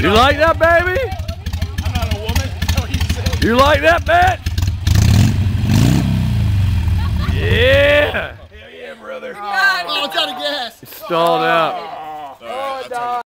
You like that, baby? I'm not a woman. You like that, man? Yeah. Hell yeah, brother. Oh, it's out of gas. Stalled out. Oh,